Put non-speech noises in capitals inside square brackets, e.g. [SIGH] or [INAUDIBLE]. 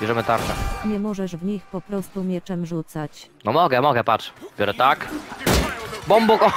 Bierzemy tarczę. Nie możesz w nich po prostu mieczem rzucać. No mogę, mogę, patrz. Biorę tak. Bombok! [LAUGHS]